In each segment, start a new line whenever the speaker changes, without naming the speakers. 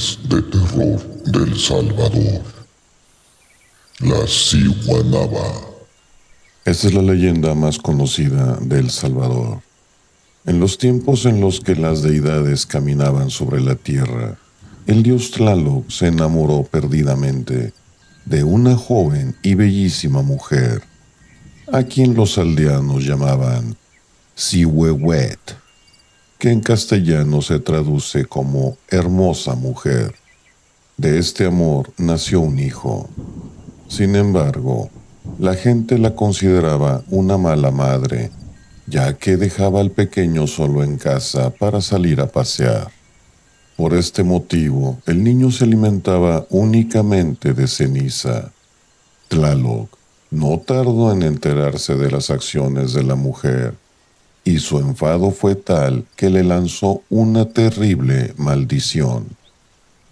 de terror del Salvador. La Ciguanaba.
Esta es la leyenda más conocida del Salvador. En los tiempos en los que las deidades caminaban sobre la tierra, el dios Tlaloc se enamoró perdidamente de una joven y bellísima mujer, a quien los aldeanos llamaban Sihuehuet, que en castellano se traduce como hermosa mujer. De este amor nació un hijo. Sin embargo, la gente la consideraba una mala madre, ya que dejaba al pequeño solo en casa para salir a pasear. Por este motivo, el niño se alimentaba únicamente de ceniza. Tlaloc no tardó en enterarse de las acciones de la mujer, y su enfado fue tal que le lanzó una terrible maldición.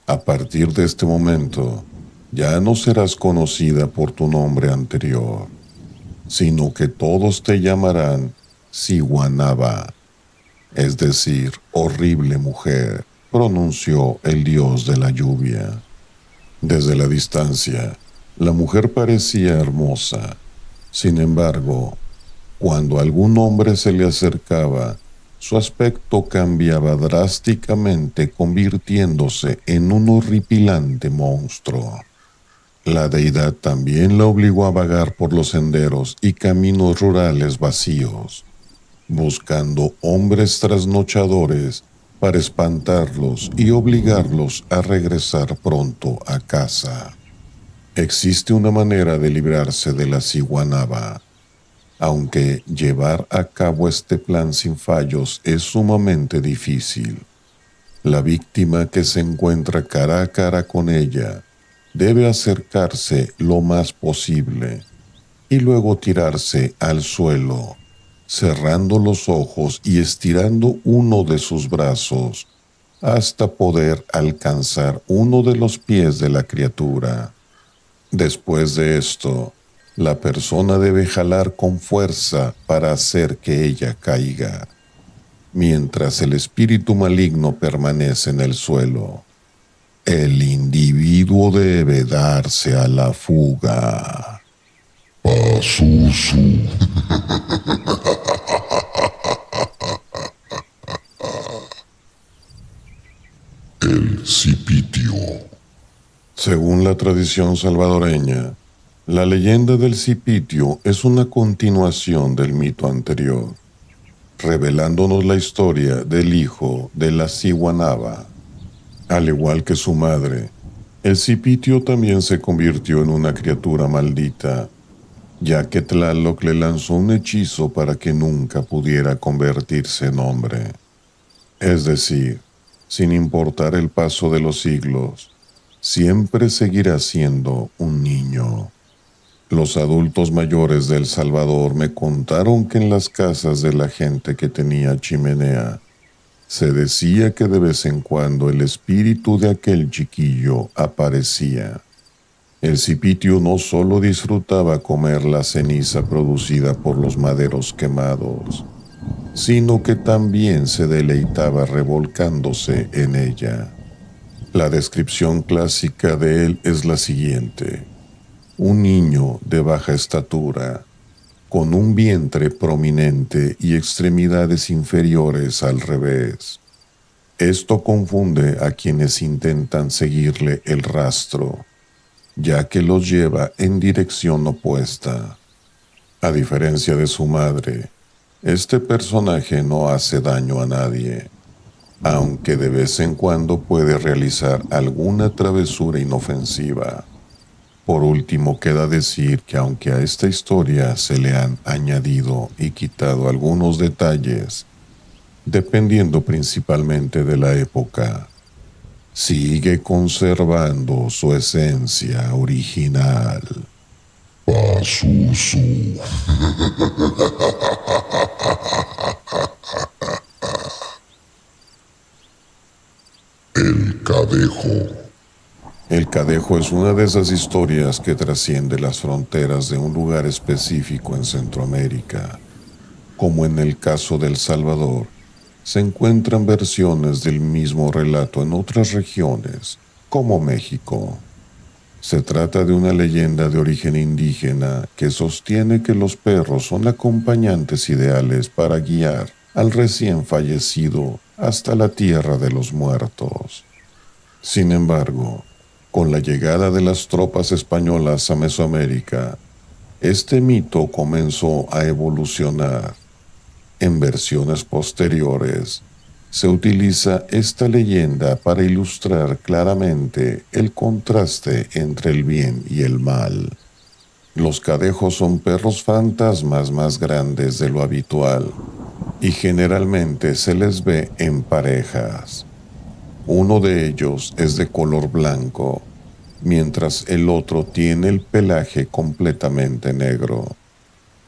A partir de este momento, ya no serás conocida por tu nombre anterior, sino que todos te llamarán Siwanaba, es decir, horrible mujer pronunció el dios de la lluvia. Desde la distancia, la mujer parecía hermosa. Sin embargo, cuando algún hombre se le acercaba, su aspecto cambiaba drásticamente convirtiéndose en un horripilante monstruo. La deidad también la obligó a vagar por los senderos y caminos rurales vacíos, buscando hombres trasnochadores para espantarlos y obligarlos a regresar pronto a casa. Existe una manera de librarse de la ciguanaba, aunque llevar a cabo este plan sin fallos es sumamente difícil. La víctima que se encuentra cara a cara con ella debe acercarse lo más posible y luego tirarse al suelo cerrando los ojos y estirando uno de sus brazos hasta poder alcanzar uno de los pies de la criatura. Después de esto, la persona debe jalar con fuerza para hacer que ella caiga, mientras el espíritu maligno permanece en el suelo. El individuo debe darse a la fuga.
El Cipitio.
Según la tradición salvadoreña, la leyenda del Cipitio es una continuación del mito anterior, revelándonos la historia del hijo de la Ciguanaba. Al igual que su madre, el Cipitio también se convirtió en una criatura maldita ya que Tlaloc le lanzó un hechizo para que nunca pudiera convertirse en hombre. Es decir, sin importar el paso de los siglos, siempre seguirá siendo un niño. Los adultos mayores del Salvador me contaron que en las casas de la gente que tenía chimenea, se decía que de vez en cuando el espíritu de aquel chiquillo aparecía. El cipitio no solo disfrutaba comer la ceniza producida por los maderos quemados, sino que también se deleitaba revolcándose en ella. La descripción clásica de él es la siguiente. Un niño de baja estatura, con un vientre prominente y extremidades inferiores al revés. Esto confunde a quienes intentan seguirle el rastro ya que los lleva en dirección opuesta. A diferencia de su madre, este personaje no hace daño a nadie, aunque de vez en cuando puede realizar alguna travesura inofensiva. Por último, queda decir que aunque a esta historia se le han añadido y quitado algunos detalles, dependiendo principalmente de la época, sigue conservando su esencia original.
Pasusu. El cadejo.
El cadejo es una de esas historias que trasciende las fronteras de un lugar específico en Centroamérica, como en el caso del Salvador se encuentran versiones del mismo relato en otras regiones, como México. Se trata de una leyenda de origen indígena que sostiene que los perros son acompañantes ideales para guiar al recién fallecido hasta la tierra de los muertos. Sin embargo, con la llegada de las tropas españolas a Mesoamérica, este mito comenzó a evolucionar. En versiones posteriores, se utiliza esta leyenda para ilustrar claramente el contraste entre el bien y el mal. Los cadejos son perros fantasmas más grandes de lo habitual y generalmente se les ve en parejas. Uno de ellos es de color blanco, mientras el otro tiene el pelaje completamente negro.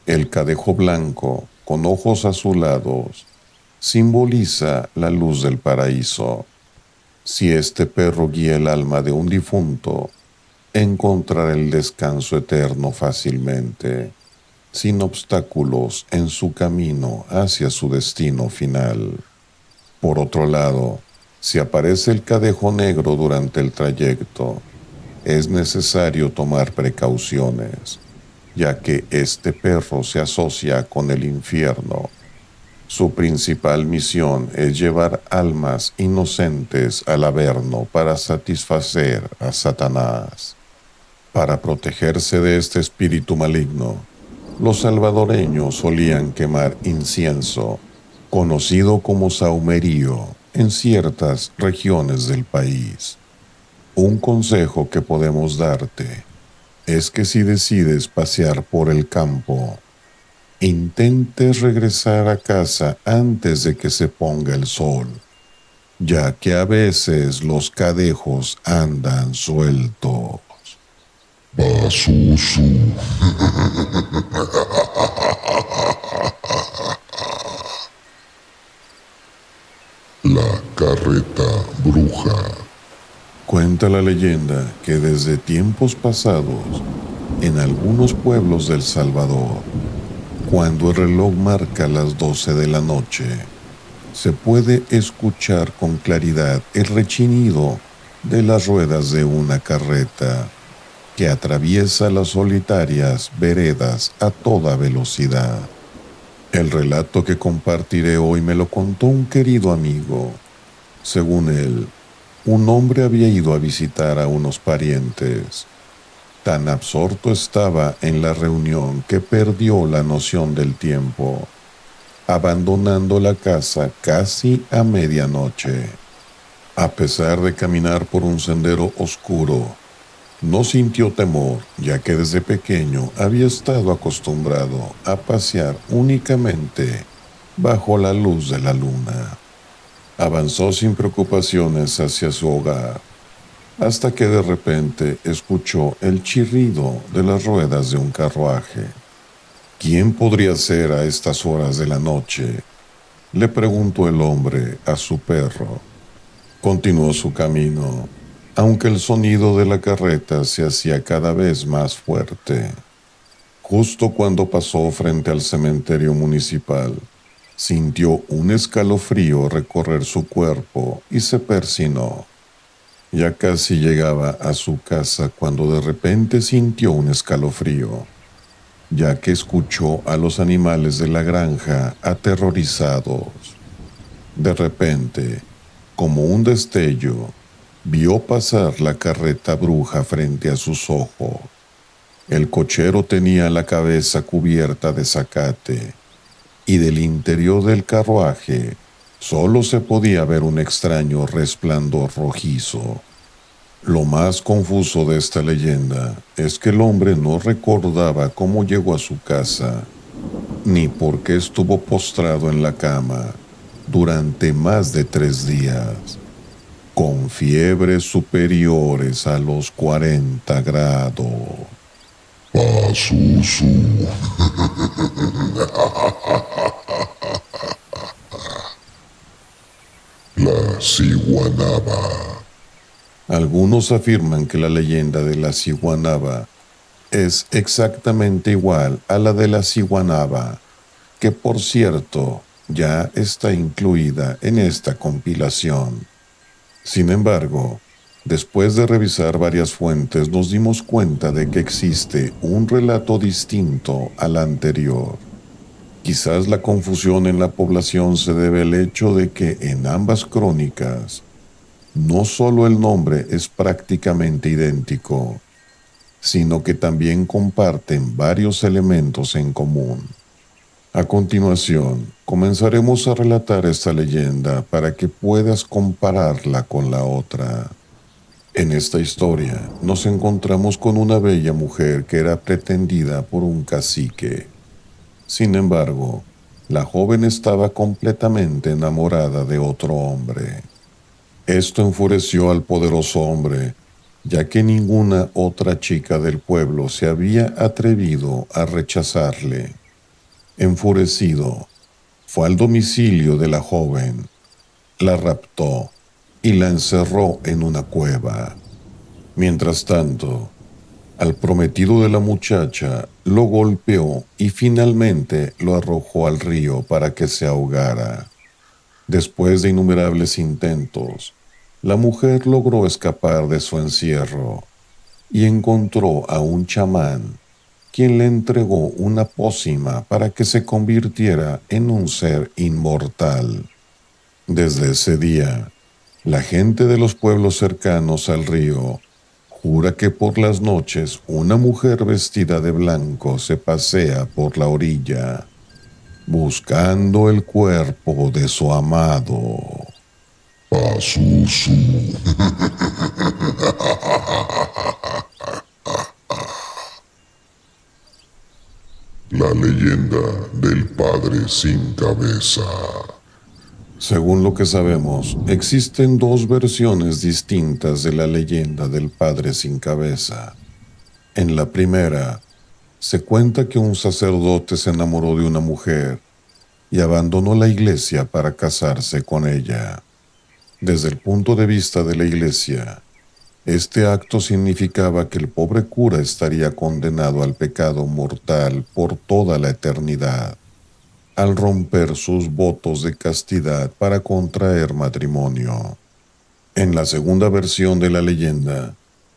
El cadejo blanco, con ojos azulados, simboliza la luz del paraíso. Si este perro guía el alma de un difunto, encontrará el descanso eterno fácilmente, sin obstáculos en su camino hacia su destino final. Por otro lado, si aparece el cadejo negro durante el trayecto, es necesario tomar precauciones, ya que este perro se asocia con el infierno su principal misión es llevar almas inocentes al Averno para satisfacer a Satanás. Para protegerse de este espíritu maligno, los salvadoreños solían quemar incienso, conocido como saumerío, en ciertas regiones del país. Un consejo que podemos darte es que si decides pasear por el campo, intentes regresar a casa antes de que se ponga el sol, ya que a veces los cadejos andan sueltos.
Basusu. La carreta bruja.
Cuenta la leyenda que desde tiempos pasados, en algunos pueblos del Salvador, cuando el reloj marca las 12 de la noche, se puede escuchar con claridad el rechinido de las ruedas de una carreta que atraviesa las solitarias veredas a toda velocidad. El relato que compartiré hoy me lo contó un querido amigo. Según él, un hombre había ido a visitar a unos parientes Tan absorto estaba en la reunión que perdió la noción del tiempo, abandonando la casa casi a medianoche. A pesar de caminar por un sendero oscuro, no sintió temor, ya que desde pequeño había estado acostumbrado a pasear únicamente bajo la luz de la luna. Avanzó sin preocupaciones hacia su hogar hasta que de repente escuchó el chirrido de las ruedas de un carruaje. ¿Quién podría ser a estas horas de la noche? le preguntó el hombre a su perro. Continuó su camino, aunque el sonido de la carreta se hacía cada vez más fuerte. Justo cuando pasó frente al cementerio municipal, sintió un escalofrío recorrer su cuerpo y se persinó. Ya casi llegaba a su casa cuando de repente sintió un escalofrío, ya que escuchó a los animales de la granja aterrorizados. De repente, como un destello, vio pasar la carreta bruja frente a sus ojos. El cochero tenía la cabeza cubierta de zacate y del interior del carruaje Solo se podía ver un extraño resplandor rojizo. Lo más confuso de esta leyenda es que el hombre no recordaba cómo llegó a su casa, ni por qué estuvo postrado en la cama durante más de tres días, con fiebres superiores a los 40 grados.
La Ciguanaba.
Algunos afirman que la leyenda de la Ciguanaba es exactamente igual a la de la Ciguanaba, que por cierto ya está incluida en esta compilación. Sin embargo, después de revisar varias fuentes nos dimos cuenta de que existe un relato distinto al anterior. Quizás la confusión en la población se debe al hecho de que en ambas crónicas no solo el nombre es prácticamente idéntico, sino que también comparten varios elementos en común. A continuación, comenzaremos a relatar esta leyenda para que puedas compararla con la otra. En esta historia nos encontramos con una bella mujer que era pretendida por un cacique. Sin embargo, la joven estaba completamente enamorada de otro hombre. Esto enfureció al poderoso hombre, ya que ninguna otra chica del pueblo se había atrevido a rechazarle. Enfurecido, fue al domicilio de la joven, la raptó y la encerró en una cueva. Mientras tanto, al prometido de la muchacha lo golpeó y finalmente lo arrojó al río para que se ahogara. Después de innumerables intentos, la mujer logró escapar de su encierro y encontró a un chamán, quien le entregó una pócima para que se convirtiera en un ser inmortal. Desde ese día, la gente de los pueblos cercanos al río jura que por las noches una mujer vestida de blanco se pasea por la orilla, buscando el cuerpo de su amado.
Pazuzu. La leyenda del padre sin cabeza.
Según lo que sabemos, existen dos versiones distintas de la leyenda del Padre sin cabeza. En la primera, se cuenta que un sacerdote se enamoró de una mujer y abandonó la iglesia para casarse con ella. Desde el punto de vista de la iglesia, este acto significaba que el pobre cura estaría condenado al pecado mortal por toda la eternidad al romper sus votos de castidad para contraer matrimonio. En la segunda versión de la leyenda,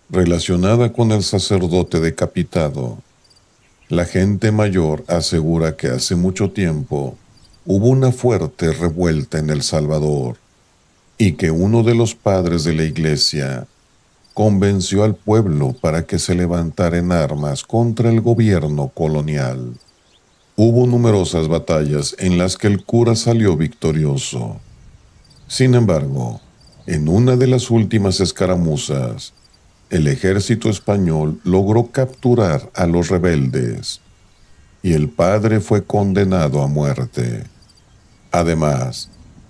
relacionada con el sacerdote decapitado, la gente mayor asegura que hace mucho tiempo hubo una fuerte revuelta en El Salvador y que uno de los padres de la iglesia convenció al pueblo para que se levantara en armas contra el gobierno colonial. Hubo numerosas batallas en las que el cura salió victorioso. Sin embargo, en una de las últimas escaramuzas, el ejército español logró capturar a los rebeldes y el padre fue condenado a muerte. Además,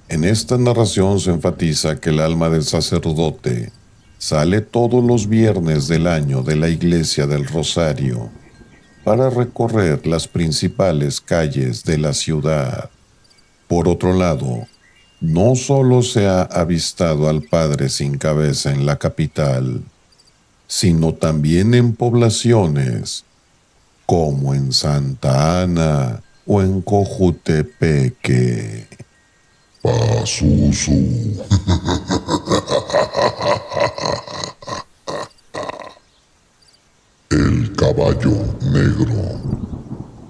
en esta narración se enfatiza que el alma del sacerdote sale todos los viernes del año de la iglesia del Rosario para recorrer las principales calles de la ciudad. Por otro lado, no solo se ha avistado al padre sin cabeza en la capital, sino también en poblaciones como en Santa Ana o en Cojutepeque.
Pasusu. El caballo negro.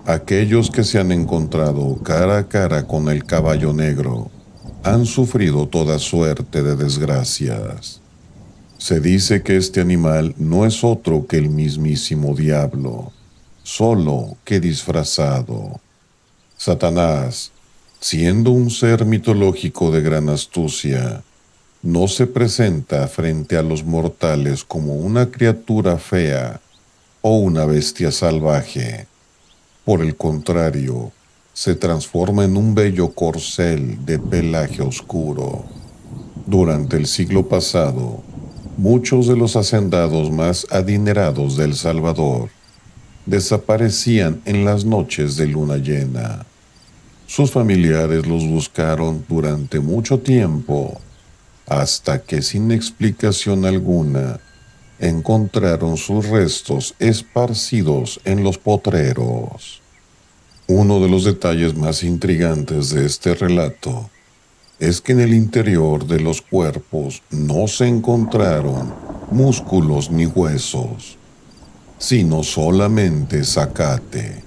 Aquellos que se han encontrado cara a cara con el caballo negro han sufrido toda suerte de desgracias. Se dice que este animal no es otro que el mismísimo diablo, solo que disfrazado. Satanás, siendo un ser mitológico de gran astucia, no se presenta frente a los mortales como una criatura fea o una bestia salvaje. Por el contrario, se transforma en un bello corcel de pelaje oscuro. Durante el siglo pasado, muchos de los hacendados más adinerados del Salvador desaparecían en las noches de luna llena. Sus familiares los buscaron durante mucho tiempo, hasta que sin explicación alguna encontraron sus restos esparcidos en los potreros. Uno de los detalles más intrigantes de este relato es que en el interior de los cuerpos no se encontraron músculos ni huesos, sino solamente zacate.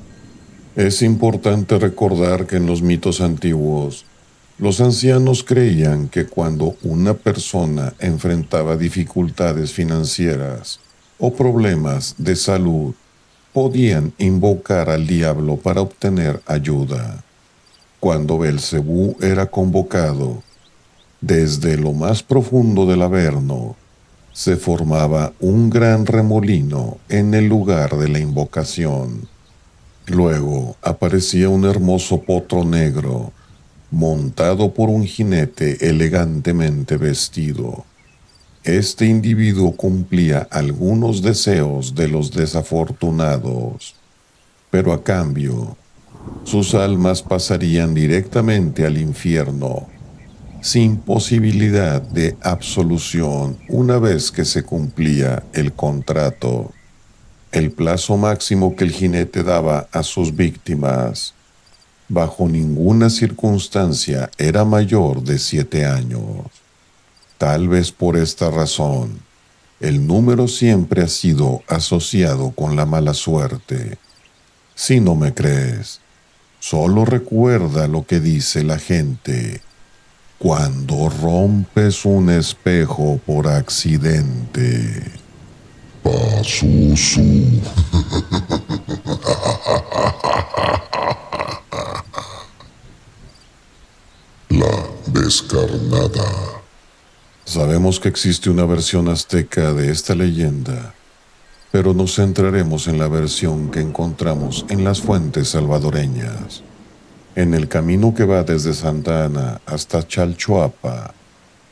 Es importante recordar que en los mitos antiguos, los ancianos creían que cuando una persona enfrentaba dificultades financieras o problemas de salud, podían invocar al diablo para obtener ayuda. Cuando Belcebú era convocado, desde lo más profundo del Averno, se formaba un gran remolino en el lugar de la invocación. Luego aparecía un hermoso potro negro, montado por un jinete elegantemente vestido. Este individuo cumplía algunos deseos de los desafortunados, pero a cambio, sus almas pasarían directamente al infierno sin posibilidad de absolución una vez que se cumplía el contrato. El plazo máximo que el jinete daba a sus víctimas bajo ninguna circunstancia era mayor de siete años. Tal vez por esta razón, el número siempre ha sido asociado con la mala suerte. Si no me crees, solo recuerda lo que dice la gente cuando rompes un espejo por accidente.
Pasusu. La descarnada.
Sabemos que existe una versión azteca de esta leyenda, pero nos centraremos en la versión que encontramos en las fuentes salvadoreñas. En el camino que va desde Santa Ana hasta Chalchuapa,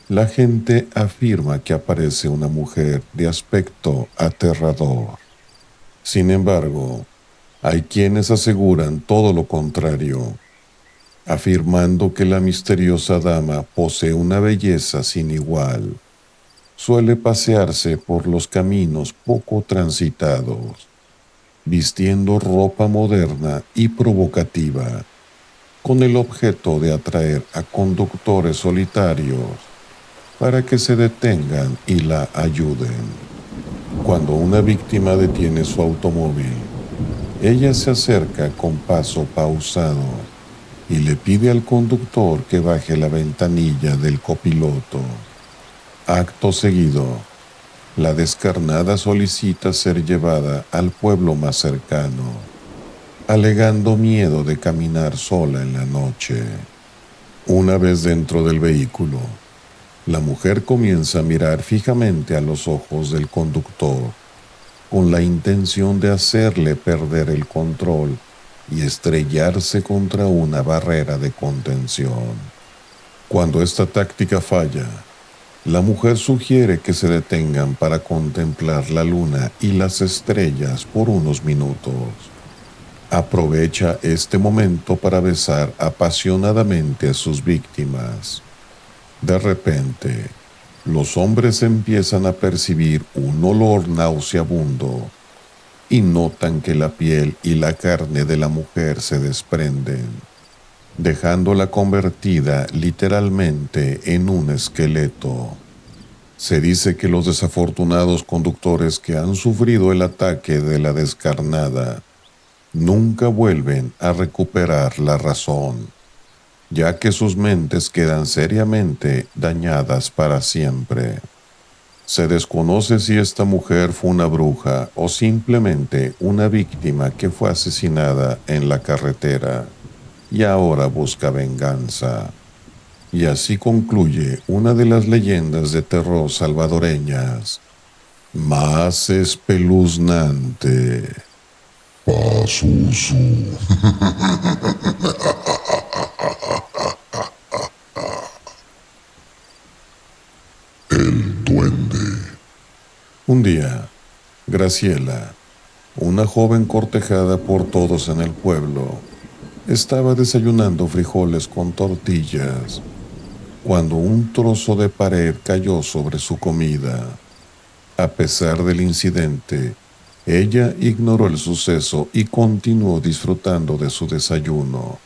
la gente afirma que aparece una mujer de aspecto aterrador. Sin embargo, hay quienes aseguran todo lo contrario, afirmando que la misteriosa dama posee una belleza sin igual. Suele pasearse por los caminos poco transitados, vistiendo ropa moderna y provocativa con el objeto de atraer a conductores solitarios para que se detengan y la ayuden. Cuando una víctima detiene su automóvil, ella se acerca con paso pausado y le pide al conductor que baje la ventanilla del copiloto. Acto seguido, la descarnada solicita ser llevada al pueblo más cercano alegando miedo de caminar sola en la noche. Una vez dentro del vehículo, la mujer comienza a mirar fijamente a los ojos del conductor con la intención de hacerle perder el control y estrellarse contra una barrera de contención. Cuando esta táctica falla, la mujer sugiere que se detengan para contemplar la luna y las estrellas por unos minutos aprovecha este momento para besar apasionadamente a sus víctimas. De repente, los hombres empiezan a percibir un olor nauseabundo y notan que la piel y la carne de la mujer se desprenden, dejándola convertida literalmente en un esqueleto. Se dice que los desafortunados conductores que han sufrido el ataque de la descarnada nunca vuelven a recuperar la razón, ya que sus mentes quedan seriamente dañadas para siempre. Se desconoce si esta mujer fue una bruja o simplemente una víctima que fue asesinada en la carretera y ahora busca venganza. Y así concluye una de las leyendas de terror salvadoreñas más espeluznante.
Pasusu. El duende.
Un día, Graciela, una joven cortejada por todos en el pueblo, estaba desayunando frijoles con tortillas cuando un trozo de pared cayó sobre su comida. A pesar del incidente, Ella ignoró el suceso y continuó disfrutando de su desayuno,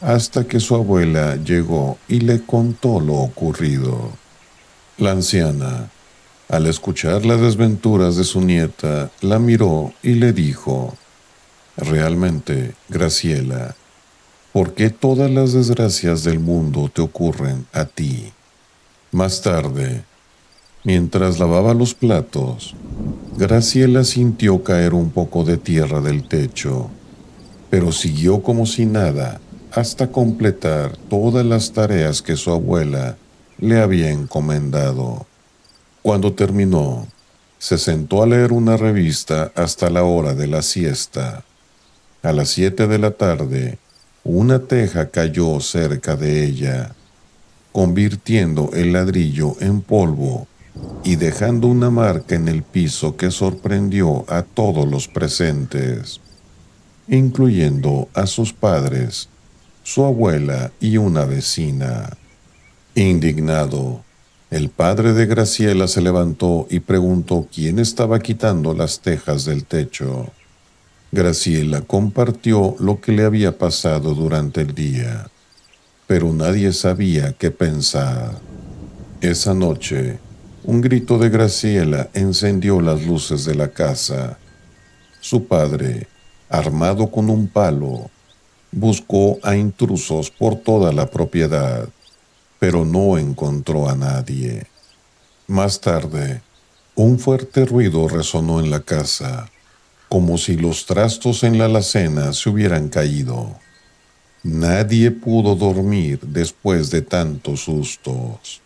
hasta que su abuela llegó y le contó lo ocurrido. La anciana, al escuchar las desventuras de su nieta, la miró y le dijo, Realmente, Graciela, ¿por qué todas las desgracias del mundo te ocurren a ti? Más tarde, mientras lavaba los platos, Graciela sintió caer un poco de tierra del techo, pero siguió como si nada hasta completar todas las tareas que su abuela le había encomendado. Cuando terminó, se sentó a leer una revista hasta la hora de la siesta. A las siete de la tarde, una teja cayó cerca de ella, convirtiendo el ladrillo en polvo y dejando una marca en el piso que sorprendió a todos los presentes, incluyendo a sus padres, su abuela y una vecina. Indignado, el padre de Graciela se levantó y preguntó quién estaba quitando las tejas del techo. Graciela compartió lo que le había pasado durante el día, pero nadie sabía qué pensar. Esa noche, un grito de Graciela encendió las luces de la casa. Su padre, armado con un palo, buscó a intrusos por toda la propiedad, pero no encontró a nadie. Más tarde, un fuerte ruido resonó en la casa como si los trastos en la alacena se hubieran caído. Nadie pudo dormir después de tantos sustos.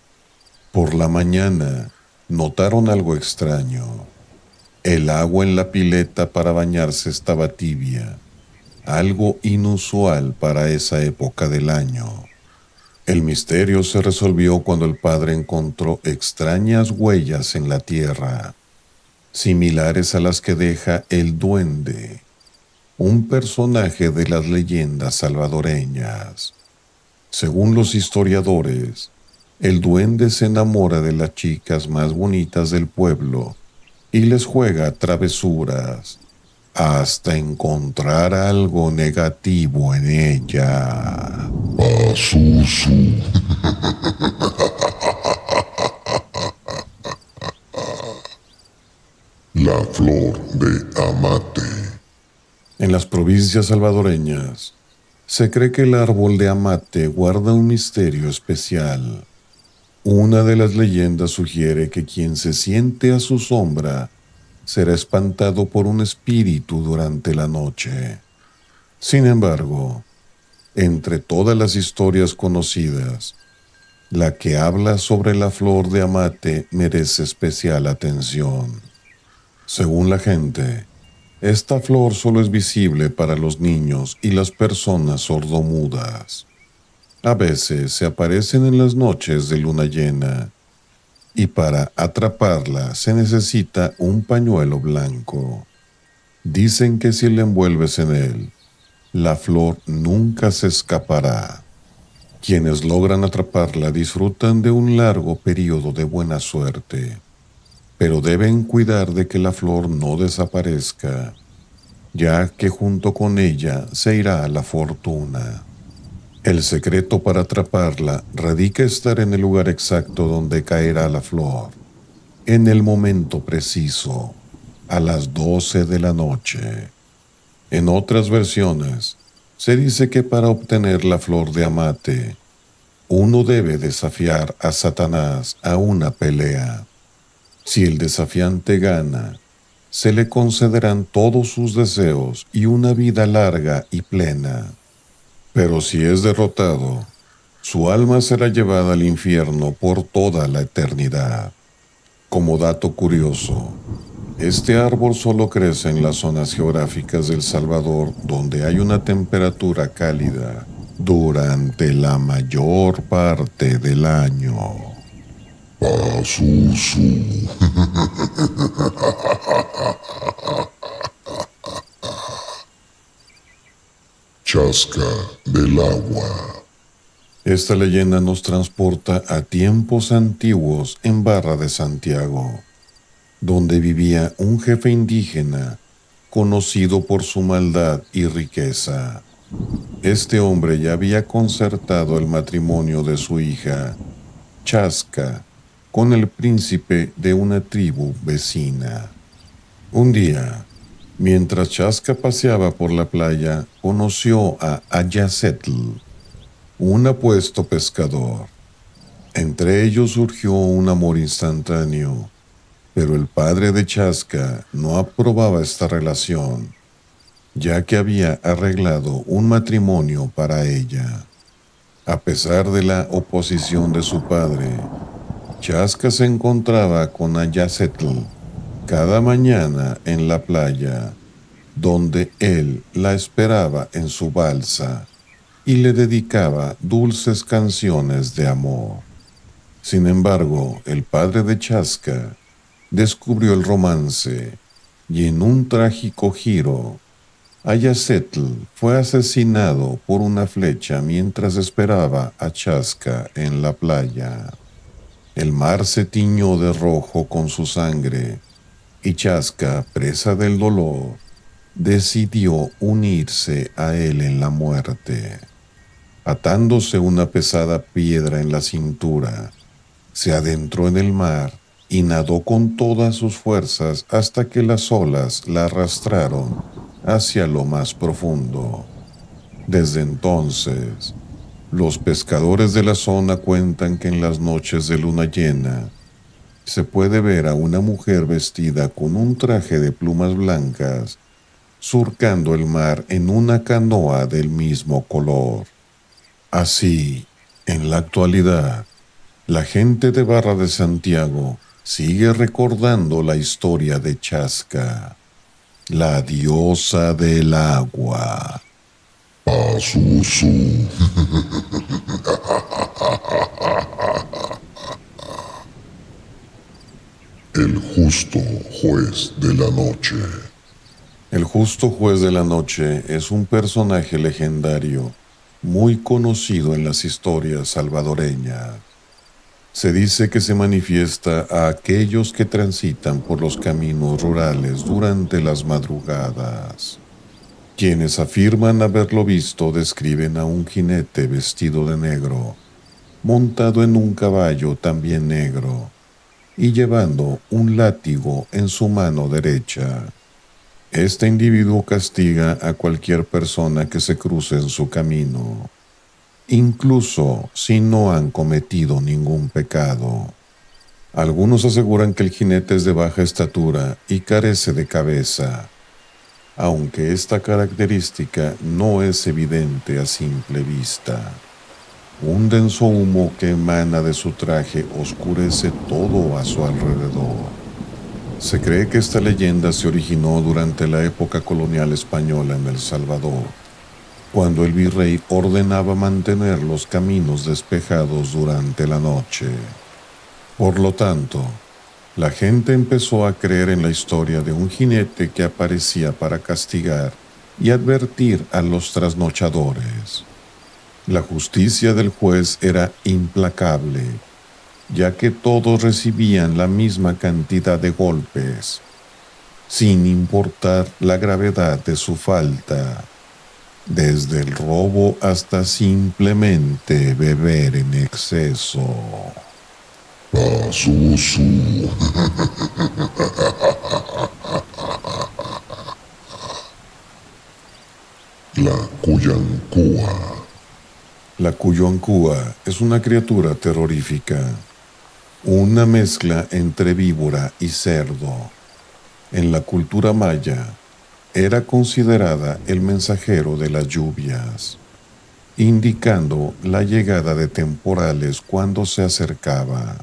Por la mañana notaron algo extraño. El agua en la pileta para bañarse estaba tibia, algo inusual para esa época del año. El misterio se resolvió cuando el padre encontró extrañas huellas en la tierra similares a las que deja el duende, un personaje de las leyendas salvadoreñas. Según los historiadores, el duende se enamora de las chicas más bonitas del pueblo y les juega travesuras hasta encontrar algo negativo en ella.
La flor de amate.
En las provincias salvadoreñas, se cree que el árbol de amate guarda un misterio especial. Una de las leyendas sugiere que quien se siente a su sombra será espantado por un espíritu durante la noche. Sin embargo, entre todas las historias conocidas, la que habla sobre la flor de amate merece especial atención. Según la gente, esta flor solo es visible para los niños y las personas sordomudas. A veces se aparecen en las noches de luna llena y para atraparla se necesita un pañuelo blanco. Dicen que si le envuelves en él, la flor nunca se escapará. Quienes logran atraparla disfrutan de un largo periodo de buena suerte pero deben cuidar de que la flor no desaparezca, ya que junto con ella se irá la fortuna. El secreto para atraparla radica estar en el lugar exacto donde caerá la flor, en el momento preciso, a las 12 de la noche. En otras versiones, se dice que para obtener la flor de amate, uno debe desafiar a Satanás a una pelea. Si el desafiante gana, se le concederán todos sus deseos y una vida larga y plena. Pero si es derrotado, su alma será llevada al infierno por toda la eternidad. Como dato curioso, este árbol solo crece en las zonas geográficas del Salvador donde hay una temperatura cálida durante la mayor parte del año.
Chasca del agua.
Esta leyenda nos transporta a tiempos antiguos en Barra de Santiago, donde vivía un jefe indígena conocido por su maldad y riqueza. Este hombre ya había concertado el matrimonio de su hija, Chaska, con el príncipe de una tribu vecina. Un día, mientras Chaska paseaba por la playa, conoció a Ayasetl, un apuesto pescador. Entre ellos surgió un amor instantáneo, pero el padre de Chaska no aprobaba esta relación, ya que había arreglado un matrimonio para ella. A pesar de la oposición de su padre, Chaska se encontraba con Ayasetl cada mañana en la playa, donde él la esperaba en su balsa y le dedicaba dulces canciones de amor. Sin embargo, el padre de Chaska descubrió el romance y en un trágico giro, Ayasetl fue asesinado por una flecha mientras esperaba a Chaska en la playa. El mar se tiñó de rojo con su sangre y Chaska, presa del dolor, decidió unirse a él en la muerte. Atándose una pesada piedra en la cintura, se adentró en el mar y nadó con todas sus fuerzas hasta que las olas la arrastraron hacia lo más profundo. Desde entonces, los pescadores de la zona cuentan que en las noches de luna llena se puede ver a una mujer vestida con un traje de plumas blancas surcando el mar en una canoa del mismo color. Así, en la actualidad, la gente de Barra de Santiago sigue recordando la historia de Chasca, la diosa del agua.
El justo juez de la noche.
El justo juez de la noche es un personaje legendario muy conocido en las historias salvadoreñas. Se dice que se manifiesta a aquellos que transitan por los caminos rurales durante las madrugadas. Quienes afirman haberlo visto describen a un jinete vestido de negro, montado en un caballo también negro, y llevando un látigo en su mano derecha. Este individuo castiga a cualquier persona que se cruce en su camino incluso si no han cometido ningún pecado. Algunos aseguran que el jinete es de baja estatura y carece de cabeza, aunque esta característica no es evidente a simple vista. Un denso humo que emana de su traje oscurece todo a su alrededor. Se cree que esta leyenda se originó durante la época colonial española en El Salvador cuando el virrey ordenaba mantener los caminos despejados durante la noche. Por lo tanto, la gente empezó a creer en la historia de un jinete que aparecía para castigar y advertir a los trasnochadores. La justicia del juez era implacable, ya que todos recibían la misma cantidad de golpes, sin importar la gravedad de su falta desde el robo hasta simplemente beber en exceso.
La Cuyancúa.
La Cuyancúa es una criatura terrorífica, una mezcla entre víbora y cerdo. En la cultura maya, era considerada el mensajero de las lluvias, indicando la llegada de temporales cuando se acercaba,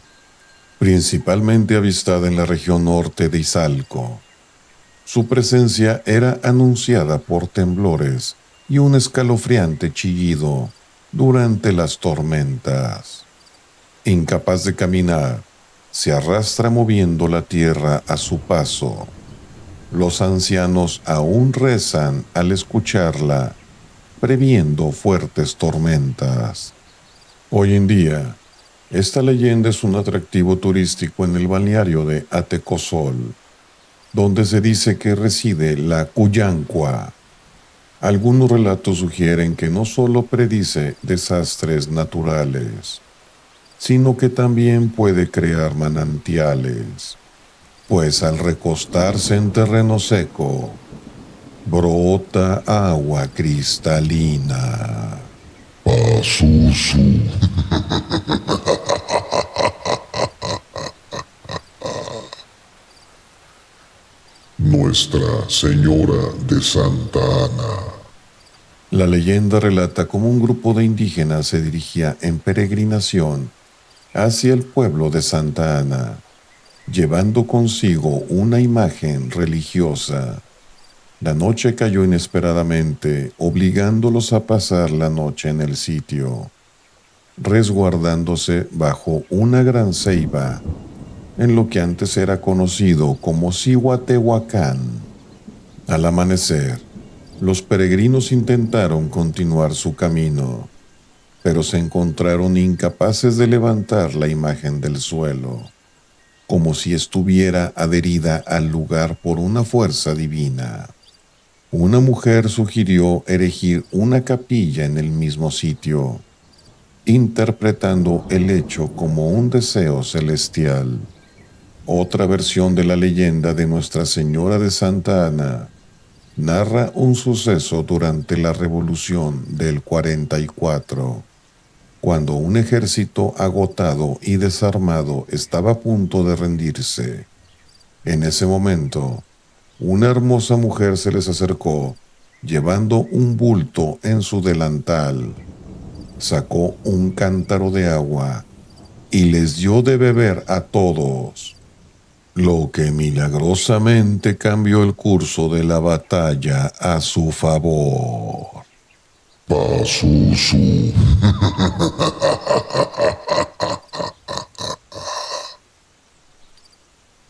principalmente avistada en la región norte de Izalco. Su presencia era anunciada por temblores y un escalofriante chillido durante las tormentas. Incapaz de caminar, se arrastra moviendo la tierra a su paso los ancianos aún rezan al escucharla, previendo fuertes tormentas. Hoy en día, esta leyenda es un atractivo turístico en el balneario de Atecosol, donde se dice que reside la Cuyancua. Algunos relatos sugieren que no solo predice desastres naturales, sino que también puede crear manantiales, pues al recostarse en terreno seco, brota agua cristalina.
Pasusu. Nuestra Señora de Santa Ana.
La leyenda relata cómo un grupo de indígenas se dirigía en peregrinación hacia el pueblo de Santa Ana, llevando consigo una imagen religiosa. La noche cayó inesperadamente, obligándolos a pasar la noche en el sitio, resguardándose bajo una gran ceiba en lo que antes era conocido como Cihuatehuacán. Al amanecer, los peregrinos intentaron continuar su camino, pero se encontraron incapaces de levantar la imagen del suelo, como si estuviera adherida al lugar por una fuerza divina. Una mujer sugirió erigir una capilla en el mismo sitio, interpretando el hecho como un deseo celestial. Otra versión de la leyenda de Nuestra Señora de Santa Ana narra un suceso durante la Revolución del 44, cuando un ejército agotado y desarmado estaba a punto de rendirse. En ese momento, una hermosa mujer se les acercó, llevando un bulto en su delantal. Sacó un cántaro de agua y les dio de beber a todos lo que milagrosamente cambió el curso de la batalla a su favor.
Pasusu.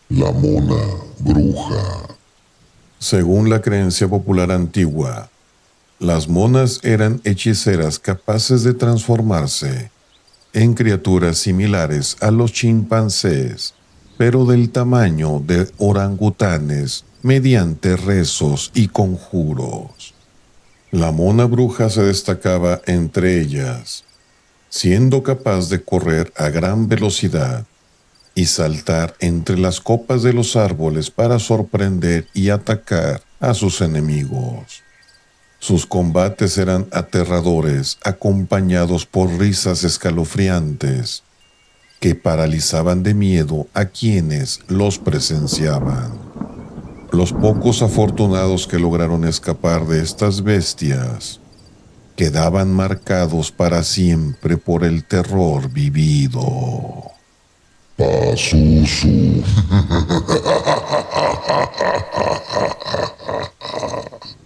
La mona bruja.
Según la creencia popular antigua, las monas eran hechiceras capaces de transformarse en criaturas similares a los chimpancés pero del tamaño de orangutanes mediante rezos y conjuros. La mona bruja se destacaba entre ellas, siendo capaz de correr a gran velocidad y saltar entre las copas de los árboles para sorprender y atacar a sus enemigos. Sus combates eran aterradores, acompañados por risas escalofriantes que paralizaban de miedo a quienes los presenciaban. Los pocos afortunados que lograron escapar de estas bestias quedaban marcados para siempre por el terror vivido.
Pasusu.